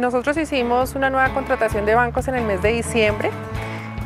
Nosotros hicimos una nueva contratación de bancos en el mes de diciembre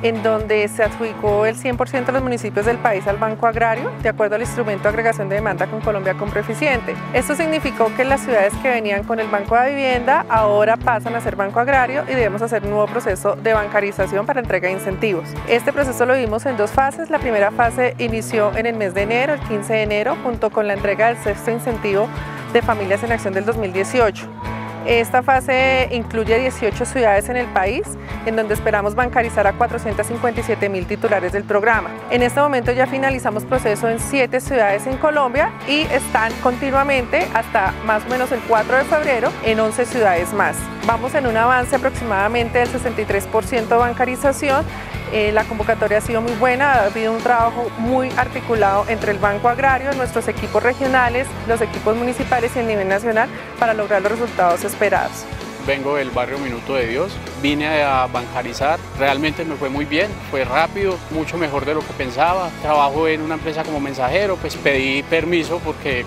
en donde se adjudicó el 100% de los municipios del país al Banco Agrario, de acuerdo al instrumento de agregación de demanda con Colombia con Eficiente. Esto significó que las ciudades que venían con el Banco de Vivienda ahora pasan a ser Banco Agrario y debemos hacer un nuevo proceso de bancarización para entrega de incentivos. Este proceso lo vimos en dos fases. La primera fase inició en el mes de enero, el 15 de enero, junto con la entrega del sexto incentivo de Familias en Acción del 2018. Esta fase incluye 18 ciudades en el país, en donde esperamos bancarizar a 457 mil titulares del programa. En este momento ya finalizamos proceso en 7 ciudades en Colombia y están continuamente hasta más o menos el 4 de febrero en 11 ciudades más. Vamos en un avance aproximadamente del 63% de bancarización eh, la convocatoria ha sido muy buena, ha habido un trabajo muy articulado entre el Banco Agrario, nuestros equipos regionales, los equipos municipales y el nivel nacional para lograr los resultados esperados. Vengo del barrio Minuto de Dios, vine a bancarizar, realmente me fue muy bien, fue rápido, mucho mejor de lo que pensaba. Trabajo en una empresa como mensajero, pues pedí permiso porque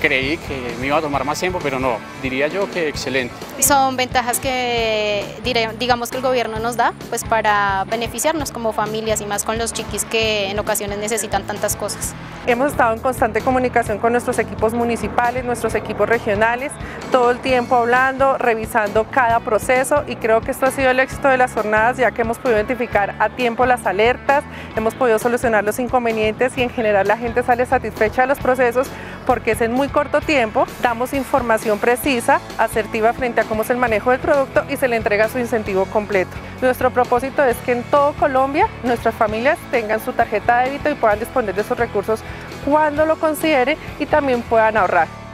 creí que me iba a tomar más tiempo, pero no, diría yo que excelente. Son ventajas que digamos que el gobierno nos da pues para beneficiarnos como familias y más con los chiquis que en ocasiones necesitan tantas cosas. Hemos estado en constante comunicación con nuestros equipos municipales, nuestros equipos regionales, todo el tiempo hablando, revisando cada proceso y creo que esto ha sido el éxito de las jornadas ya que hemos podido identificar a tiempo las alertas, hemos podido solucionar los inconvenientes y en general la gente sale satisfecha de los procesos porque es en muy corto tiempo, damos información precisa, asertiva frente a cómo es el manejo del producto y se le entrega su incentivo completo. Nuestro propósito es que en todo Colombia nuestras familias tengan su tarjeta de débito y puedan disponer de esos recursos cuando lo consideren y también puedan ahorrar.